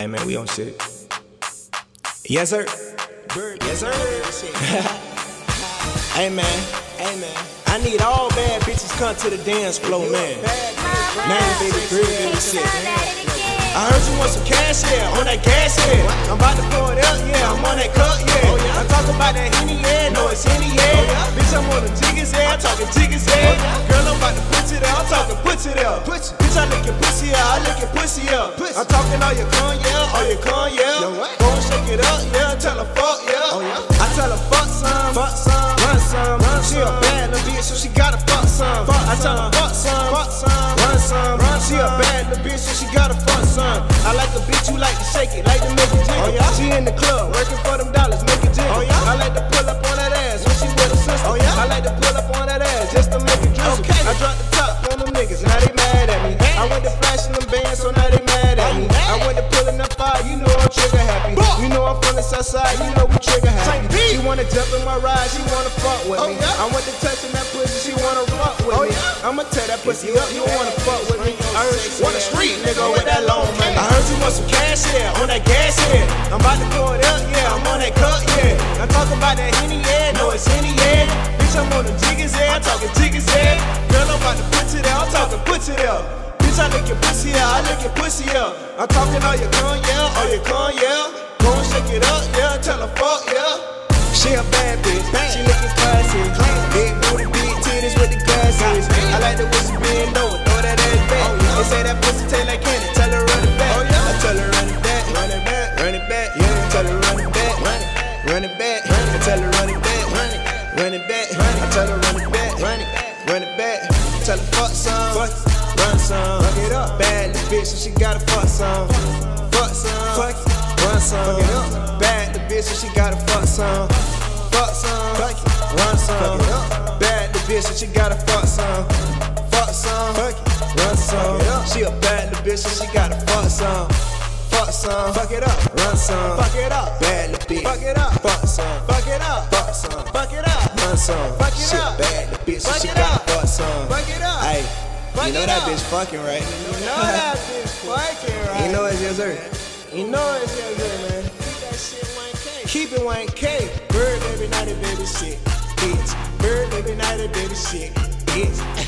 Hey man, we on shit. Yes sir. Yes sir. hey man. Hey man. I need all bad bitches come to the dance floor, man. Name baby grill and shit. I heard you want some cash, yeah, on that gas, yeah. I'm about to pour it up, yeah, I'm on that cup, yeah. I'm talking about that Henny, yeah, no, it's Henny, yeah. Bitch, I'm on the jiggies, yeah, I'm talking jiggies, yeah. It up. Bitch, I lick your pussy, yeah, I lick your pussy up. I'm talking all your con, yeah, all your con, yeah. Go and shake it up, yeah, tell her fuck, yeah. I tell her fuck some, fuck some, run some. She a bad little bitch, so she gotta fuck some. I tell her fuck some, fuck some, run some. She a bad little bitch, so she gotta fuck some. I like a bitch who like to shake it, like to make it jiggle. She in the club, working for them dollars, make it jiggle. I like to pull up on that ass when she with a sister. I like to pull up on that ass just to make it drizzle. I dropped the You I'm from the south side, you know we trigger happy. She wanna jump in my ride, she wanna fuck with me. I went to touching that pussy, she wanna fuck with me. I'ma tear that pussy up, you wanna fuck with me. I heard you want a street nigga with that long money. I heard you want some cash, yeah, on that gas, yeah. I'm about to pour it up, yeah, I'm on that cup, yeah. I'm talking about that Henny, yeah, no, it's Henny, yeah. Bitch, I'm on the jiggies, yeah, I'm talking jiggies, yeah. Girl, I'm about to put it out, I'm talking put it up. Bitch, I lick your pussy, yeah, I lick your pussy up. I'm talking all your con, yeah, all your con, yeah. Go and shake it up, yeah, tell her fuck, yeah. She a bad bitch, she looking classy. Big booty, big titties with the glasses. I like the way she bend low, throw that ass back. They say that pussy taste like candy, tell her run it back. I tell her run it back, run it back, run it back. Yeah, tell her run it back, run it, run it back. I tell her run it back, run it, run it back. I tell her run it back, run it, run it back. Tell her fuck some, run some. Fuck it up, bad bitch, so she gotta fuck some, fuck some, fuck, run some. Bad little bitch, so she gotta fuck some, fuck some, run some. Bad little bitch, so she gotta fuck some, fuck some, run some. She a bad little bitch, so she gotta fuck some. Fuck some, fuck it up, run some, fuck it up, bad little bitch, fuck it up, fuck some, fuck it up, fuck some, fuck it up, run some, fuck it up, bad little bitch, so she gotta fuck some, fuck it up, hey, you know that bitch fucking right, you know that bitch fucking right, you know it's Yizzer, you know it's Yizzer, man, keep that shit 1K, keep it 1K, bird baby, nighty baby shit, bitch, bird baby, nighty baby shit, bitch.